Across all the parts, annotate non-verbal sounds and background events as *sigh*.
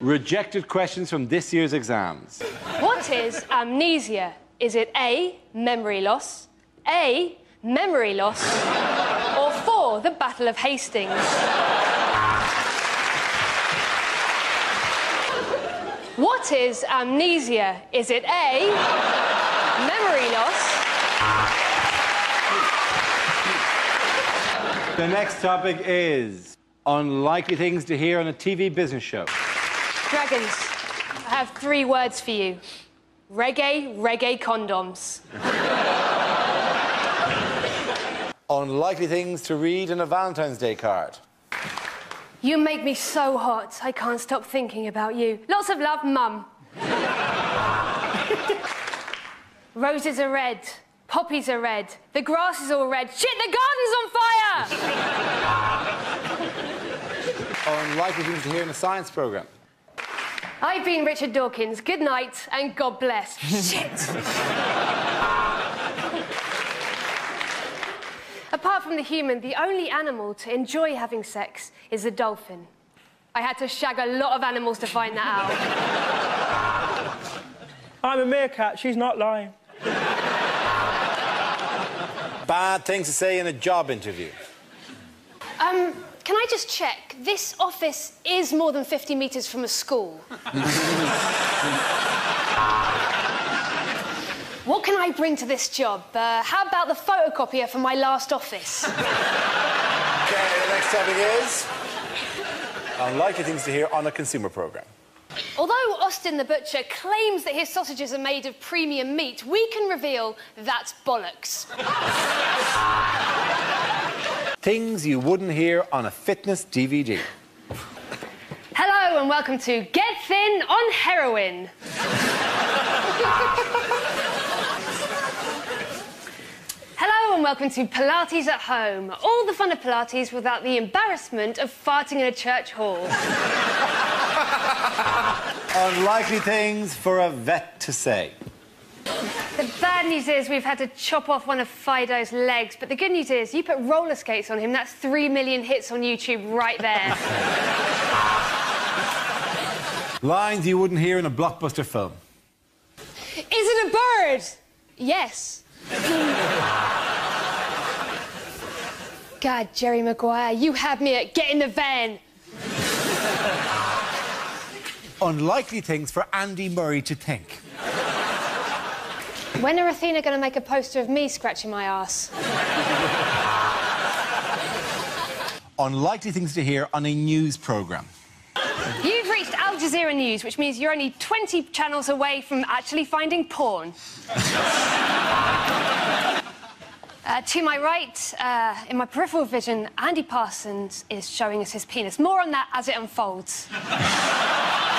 Rejected questions from this year's exams. What is amnesia? Is it A, memory loss, A, memory loss, or four, the Battle of Hastings? What is amnesia? Is it A, memory loss? The next topic is unlikely things to hear on a TV business show. Dragons, I have three words for you reggae, reggae condoms. *laughs* Unlikely things to read in a Valentine's Day card. You make me so hot, I can't stop thinking about you. Lots of love, Mum. *laughs* Roses are red, poppies are red, the grass is all red. Shit, the garden's on fire! *laughs* Unlikely things to hear in a science programme. I've been Richard Dawkins. Good night and God bless. *laughs* Shit! Apart from the human, the only animal to enjoy having sex is the dolphin. I had to shag a lot of animals to find that out. I'm a meerkat, she's not lying. Bad things to say in a job interview. Um, can I just check? This office is more than 50 metres from a school. *laughs* what can I bring to this job? Uh, how about the photocopier from my last office? *laughs* Okay, the next topic is unlikely things to hear on a consumer programme. Although Austin the Butcher claims that his sausages are made of premium meat, we can reveal that's bollocks. *laughs* Things you wouldn't hear on a fitness DVD. Hello and welcome to Get Thin on Heroin. Hello and welcome to Pilates at Home. All the fun of Pilates without the embarrassment of farting in a church hall. *laughs* Unlikely things for a vet to say. The bad news is we've had to chop off one of Fido's legs, but the good news is you put roller skates on him, that's three million hits on YouTube right there. *laughs* Lines you wouldn't hear in a blockbuster film. Is it a bird? Yes. God, Jerry Maguire, you had me at get in the van. Unlikely things for Andy Murray to think. When are Athena going to make a poster of me scratching my ass? *laughs* Unlikely things to hear on a news programme. You've reached Al Jazeera News, which means you're only 20 channels away from actually finding porn. *laughs* Uh, to my right, uh, in my peripheral vision, Andy Parsons is showing us his penis. More on that as it unfolds. *laughs*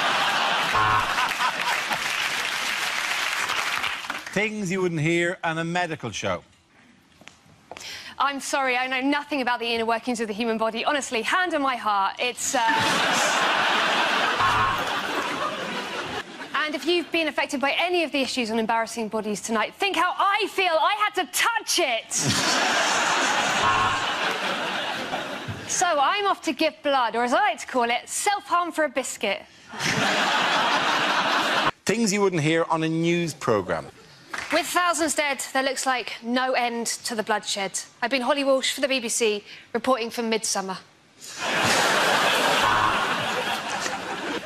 Things you wouldn't hear on a medical show. I'm sorry, I know nothing about the inner workings of the human body. Honestly, hand on my heart, it's. Uh... *laughs* and if you've been affected by any of the issues on embarrassing bodies tonight, think how I feel. I had to touch it. *laughs* so I'm off to give blood, or as I like to call it, self harm for a biscuit. Things you wouldn't hear on a news programme. With thousands dead, there looks like no end to the bloodshed. I've been Holly Walsh for the BBC, reporting from Midsomer.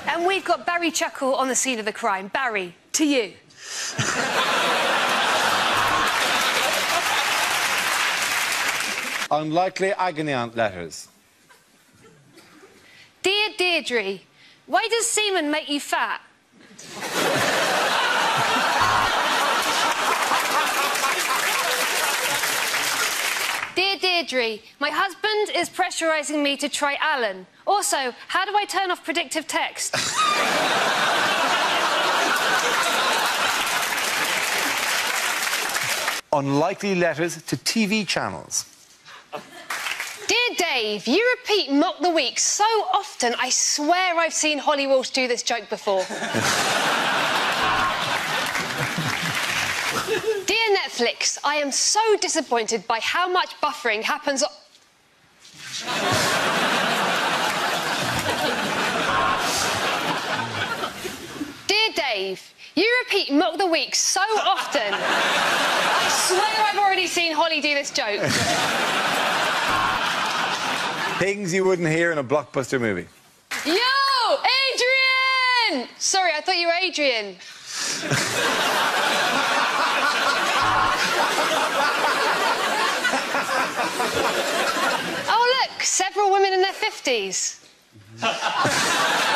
*laughs* and we've got Barry Chuckle on the scene of the crime. Barry, to you. *laughs* Unlikely agony aunt letters. Dear Deirdre, why does semen make you fat? Deirdre, my husband is pressurising me to try Alan. Also, how do I turn off predictive text? *laughs* Unlikely letters to TV channels. Dear Dave, you repeat mock the week so often, I swear I've seen Holly Walsh do this joke before. *laughs* Dear Netflix, I am so disappointed by how much buffering happens. on... Dear Dave, you repeat mock the week so often. I swear I've already seen Holly do this joke. Things you wouldn't hear in a blockbuster movie. Yo, Adrian! Sorry, I thought you were Adrian. *laughs* *laughs* oh, look, several women in their 50s. *laughs*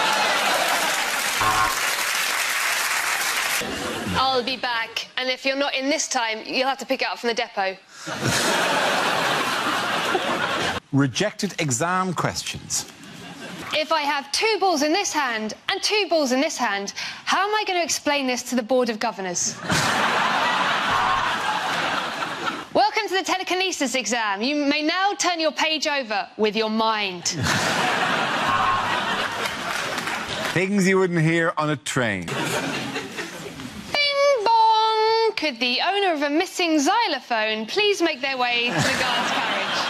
I'll be back, and if you're not in this time, you'll have to pick it up from the depot. *laughs* Rejected exam questions. If I have two balls in this hand and two balls in this hand, how am I going to explain this to the Board of Governors? The telekinesis exam. You may now turn your page over with your mind. *laughs* Things you wouldn't hear on a train. Bing bong! Could the owner of a missing xylophone please make their way to the guard's carriage?